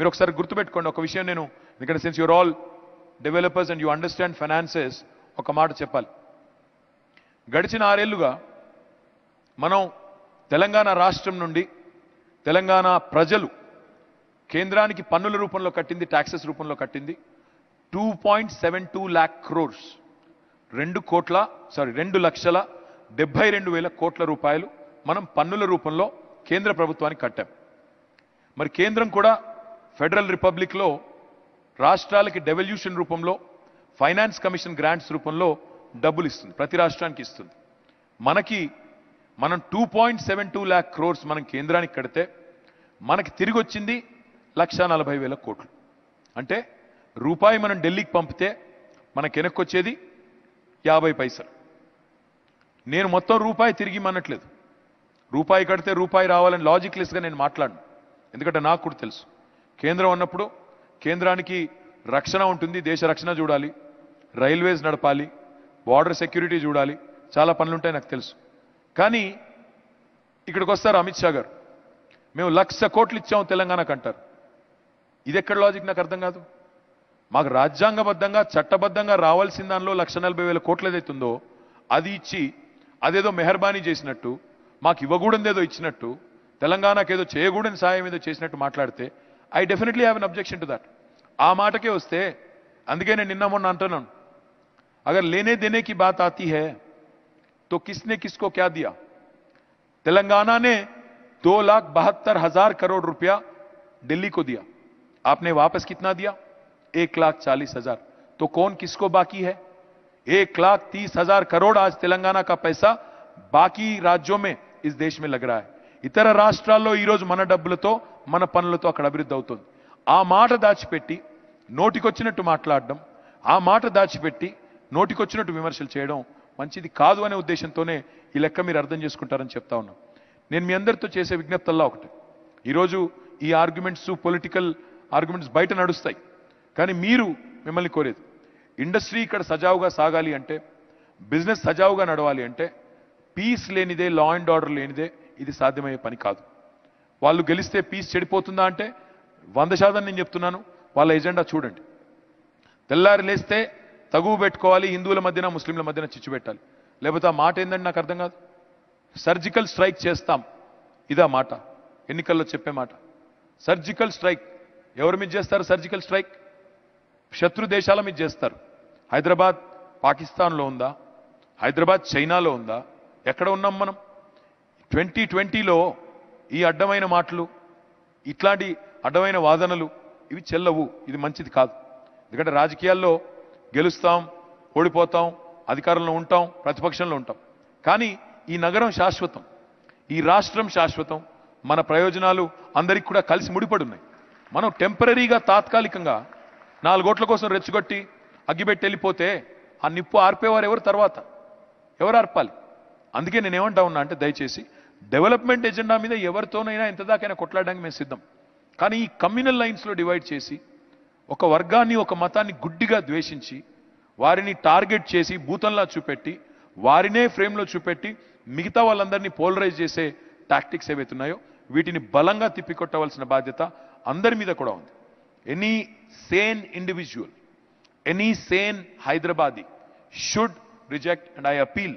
మీరు ఒకసారి గుర్తుపెట్టుకోండి ఒక విషయం నేను ఎందుకంటే since you're all developers and you understand finances ఒక మాట చెప్పాలి. గడిచిన ఆరేళ్ళుగా మనం తెలంగాణ రాష్ట్రం నుండి తెలంగాణ ప్రజలు కేంద్రానికి పన్నుల రూపంలో కట్టింది ట్యాక్సెస్ రూపంలో కట్టింది two point seven two lakh crores రెండు కోట్ల సారీ రెండు లక్షల డెబ్బై రెండు వేల కోట్ల రూపాయలు మనం పన్నుల రూపంలో కేంద్ర ప్రభుత్వానికి కట్టాం. మరి కేంద్రం కూడా ఫెడరల్ రిపబ్లిక్లో రాష్ట్రాలకి డెవల్యూషన్ రూపంలో ఫైనాన్స్ కమిషన్ గ్రాంట్స్ రూపంలో డబ్బులు ఇస్తుంది ప్రతి రాష్ట్రానికి ఇస్తుంది. మనకి మనం two point seven two lakh crores మనం కేంద్రానికి కడితే మనకి తిరిగి వచ్చింది లక్ష నలభై వేల కోట్లు. అంటే రూపాయి మనం ఢిల్లీకి పంపితే మనకి వెనక్కొచ్చేది యాభై పైసలు. నేను మొత్తం రూపాయి తిరిగి మనట్లేదు రూపాయి కడితే రూపాయి రావాలని లాజిక్లెస్గా నేను మాట్లాడను. ఎందుకంటే నాకు కూడా తెలుసు. కేంద్రం అన్నప్పుడు కేంద్రానికి రక్షణ ఉంటుంది దేశ రక్షణ చూడాలి రైల్వేస్ నడపాలి బార్డర్ సెక్యూరిటీ చూడాలి చాలా పనులుంటాయి నాకు తెలుసు. కానీ ఇక్కడికి వస్తారు అమిత్ షా గారు. మేము లక్ష కోట్లు ఇచ్చాము తెలంగాణకు అంటారు ఇది ఎక్కడ లాజిక్ నాకు అర్థం కాదు. మాకు రాజ్యాంగబద్ధంగా చట్టబద్ధంగా రావాల్సిన దానిలో లక్ష నలభై వేల కోట్లు ఏదైతుందో అది ఇచ్చి అదేదో మెహర్బానీ చేసినట్టు మాకు ఇవ్వకూడదేదో ఇచ్చినట్టు తెలంగాణకు ఏదో చేయకూడని సాయం ఏదో చేసినట్టు మాట్లాడితే I definitely have an objection to that ఆ మాటకే వస్తే అందుకే నేను నిన్న మొన్న అంటున్నాను అగర్ లేనే దేనే కి బాత్ ఆతీ హై तो किसने किसको क्या दिया तेलंगाना ने दो लाख बहत्तर हजार करोड़ रुपया दिल्ली को दिया आपने वापस कितना दिया एक लाख चालीस हजार तो कौन किसको बाकी है एक लाख तीस हजार करोड़ आज तेलंगाना का पैसा బాకీ రాజ్యం మే ఇస్ దేశ్ మే లగ్ రా హై ఇతర రాష్ట్రాల్లో ఈరోజు మన డబ్బులతో మన పనులతో అక్కడ అభివృద్ధి అవుతుంది. ఆ మాట దాచిపెట్టి నోటికొచ్చినట్టు మాట్లాడడం ఆ మాట దాచిపెట్టి నోటికొచ్చినట్టు విమర్శలు చేయడం మంచిది కాదు అనే ఉద్దేశంతోనే ఈ లెక్క మీరు అర్థం చేసుకుంటారని చెప్తా ఉన్నాం. నేను మీ అందరితో చేసే విజ్ఞప్తల్లా ఒకటి. ఈరోజు ఈ ఆర్గ్యుమెంట్స్ పొలిటికల్ ఆర్గ్యుమెంట్స్ బయట నడుస్తాయి. కానీ మీరు మిమ్మల్ని కోరేది ఇండస్ట్రీ ఇక్కడ సజావుగా సాగాలి అంటే బిజినెస్ సజావుగా నడవాలి అంటే పీస్ లేనిదే లా అండ్ ఆర్డర్ లేనిదే ఇది సాధ్యమయ్యే పని కాదు. వాళ్ళు గెలిస్తే పీస్ చెడిపోతుందా అంటే? వంద శాతం నేను చెప్తున్నాను. వాళ్ళ ఎజెండా చూడండి. తెల్లారి లేస్తే తగువ పెట్టుకోవాలి హిందువుల మధ్యన ముస్లింల మధ్యన చిచ్చు పెట్టాలి. లేకపోతే ఆ మాట ఏందంటే నాకు అర్థం కాదు? సర్జికల్ స్ట్రైక్ చేస్తాం. ఇదా మాట. ఎన్నికల్లో చెప్పే మాట. సర్జికల్ స్ట్రైక్ ఎవరు మీద చేస్తారు సర్జికల్ స్ట్రైక్ శత్రు దేశాల మీద చేస్తారు. హైదరాబాద్ పాకిస్తాన్లో ఉందా? హైదరాబాద్ చైనాలో ఉందా? ఎక్కడ ఉన్నాం మనం? ట్వంటీ ట్వంటీలో ఈ అడ్డమైన మాటలు ఇట్లాంటి అడ్డమైన వాదనలు ఇవి చెల్లవు ఇది మంచిది కాదు. ఎందుకంటే రాజకీయాల్లో గెలుస్తాం ఓడిపోతాం అధికారంలో ఉంటాం ప్రతిపక్షంలో ఉంటాం. కానీ ఈ నగరం శాశ్వతం ఈ రాష్ట్రం శాశ్వతం మన ప్రయోజనాలు అందరికి కూడా కలిసి ముడిపడి ఉన్నాయి మనం టెంపరీగా తాత్కాలికంగా నాలుగోట్ల కోసం రెచ్చగొట్టి అగ్గిపెట్టి వెళ్ళిపోతే ఆ నిప్పు ఆర్పేవారు ఎవరు తర్వాత? ఎవరు ఆర్పాలి? అందుకే నేను ఏమంటా ఉన్నా అంటే దయచేసి డెవలప్మెంట్ ఎజెండా మీద ఎవరితోనైనా ఎంతదాకైనా కొట్లాడడానికి మేము సిద్ధం. కానీ ఈ కమ్యూనల్ లైన్స్లో డివైడ్ చేసి ఒక వర్గాన్ని ఒక మతాన్ని గుడ్డిగా ద్వేషించి వారిని టార్గెట్ చేసి భూతంలా చూపెట్టి వారినే ఫ్రేమ్లో చూపెట్టి మిగతా వాళ్ళందరినీ పోలరైజ్ చేసే టాక్టిక్స్ ఏవైతున్నాయో వీటిని బలంగా తిప్పికొట్టవలసిన బాధ్యత అందరి మీద కూడా ఉంది. Any sane individual any sane Hyderabadi should reject and I appeal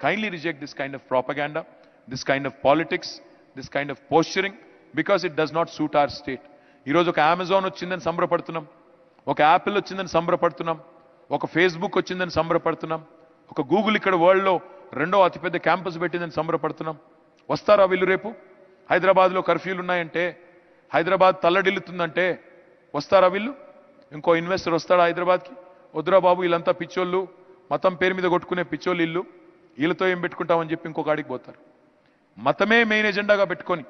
kindly reject this kind of propaganda this kind of politics this kind of posturing because it does not suit our state ఈరోజు ఒక Amazon వచ్చిందని సంబరపడుతున్నాం ఒక Apple వచ్చిందని సంబరపడుతున్నాం ఒక Facebook వచ్చిందని సంబరపడుతున్నాం ఒక Google ఇక్కడ వరల్డ్లో రెండో అతిపెద్ద క్యాంపస్ పెట్టిందని సంబరపడుతున్నాం. వస్తారా వీళ్ళు రేపు? హైదరాబాద్లో కర్ఫ్యూలు ఉన్నాయంటే హైదరాబాద్ తల్లడిల్లుతుందంటే వస్తారా వీళ్ళు? ఇంకో ఇన్వెస్టర్ వస్తాడా హైదరాబాద్కి? వద్దురా బాబు వీళ్ళంతా పిచ్చోళ్ళు మతం పేరు మీద కొట్టుకునే పిచ్చోళ్ళు ఇల్లు వీళ్ళతో ఏం పెట్టుకుంటామని చెప్పి ఇంకొక ఆడికి పోతారు. మతమే మెయిన్ ఎజెండాగా పెట్టుకొని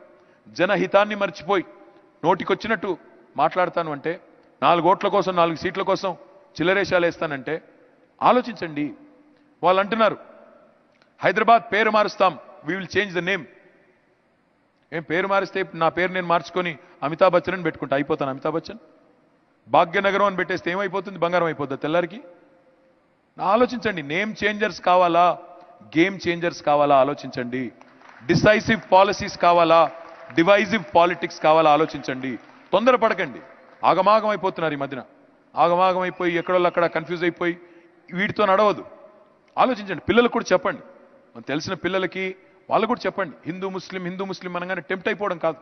జనహితాన్ని మర్చిపోయి నోటికొచ్చినట్టు మాట్లాడతాను అంటే నాలుగు ఓట్ల కోసం నాలుగు సీట్ల కోసం చిల్లరేషాలు వేస్తానంటే ఆలోచించండి. వాళ్ళు అంటున్నారు హైదరాబాద్ పేరు మారుస్తాం we will change the name ఏం పేరు మారిస్తే నా పేరు నేను మార్చుకొని అమితాబ్ బచ్చన్ అని పెట్టుకుంటా అయిపోతాను అమితాబ్ బచ్చన్? భాగ్యనగరం అని పెట్టేస్తే ఏమైపోతుంది? బంగారం అయిపోద్దా తెల్లారికి? ఆలోచించండి నేమ్ చేంజర్స్ కావాలా? గేమ్ చేంజర్స్ కావాలా? ఆలోచించండి. డిసైసివ్ పాలసీస్ కావాలా? డివైజివ్ పాలిటిక్స్ కావాలా? ఆలోచించండి. తొందరపడకండి. ఆగమాగం అయిపోతున్నారు ఈ మధ్యన. ఆగమాగం అయిపోయి ఎక్కడోళ్ళు అక్కడ కన్ఫ్యూజ్ అయిపోయి వీటితో నడవదు. ఆలోచించండి. పిల్లలకు కూడా చెప్పండి. మనం తెలిసిన పిల్లలకి వాళ్ళు కూడా చెప్పండి. హిందూ ముస్లిం హిందూ ముస్లిం అనగానే టెంప్ట్ అయిపోవడం కాదు.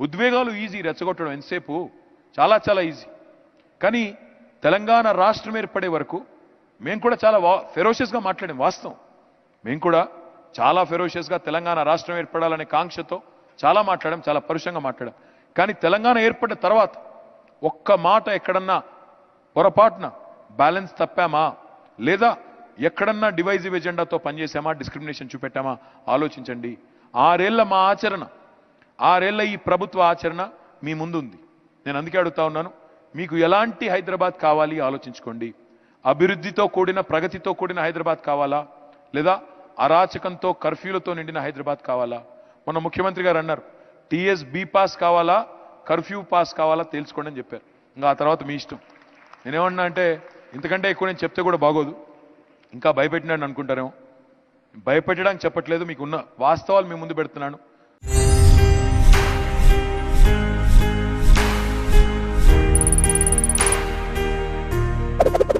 ఉద్వేగాలు ఈజీ రెచ్చగొట్టడం ఎంతసేపు? చాలా చాలా ఈజీ కానీ తెలంగాణ రాష్ట్రం ఏర్పడే వరకు మేము కూడా చాలా వా ఫెరోషియస్గా మాట్లాడాం వాస్తవం. మేము కూడా చాలా ఫెరోషియస్గా తెలంగాణ రాష్ట్రం ఏర్పడాలనే కాంక్షతో చాలా మాట్లాడాం చాలా పరుషంగా మాట్లాడాం. కానీ తెలంగాణ ఏర్పడిన తర్వాత ఒక్క మాట ఎక్కడన్నా పొరపాటున బ్యాలెన్స్ తప్పామా? లేదా ఎక్కడన్నా డివైజివ్ ఎజెండాతో పనిచేసామా డిస్క్రిమినేషన్ చూపెట్టామా? ఆలోచించండి. ఆరేళ్ళ మా ఆచరణ ఆరేళ్ళ ఈ ప్రభుత్వ ఆచరణ మీ ముందు ఉంది నేను అందుకే అడుగుతా ఉన్నాను మీకు ఎలాంటి హైదరాబాద్ కావాలి? ఆలోచించుకోండి. అభివృద్ధితో కూడిన ప్రగతితో కూడిన హైదరాబాద్ కావాలా? లేదా అరాచకంతో కర్ఫ్యూలతో నిండిన హైదరాబాద్ కావాలా? మన ముఖ్యమంత్రి గారు అన్నారు టీఎస్ బి పాస్ కావాలా కర్ఫ్యూ పాస్ కావాలా తెలుసుకోండి అని చెప్పారు. ఇంకా ఆ తర్వాత మీ ఇష్టం. నేనేమన్నా అంటే ఇంతకంటే ఎక్కువ నేను చెప్తే కూడా బాగోదు. ఇంకా భయపెట్టినాడు అనుకుంటారేమో. భయపెట్టడానికి చెప్పట్లేదు మీకు ఉన్న వాస్తవాలు మీ ముందు పెడుతున్నాను. you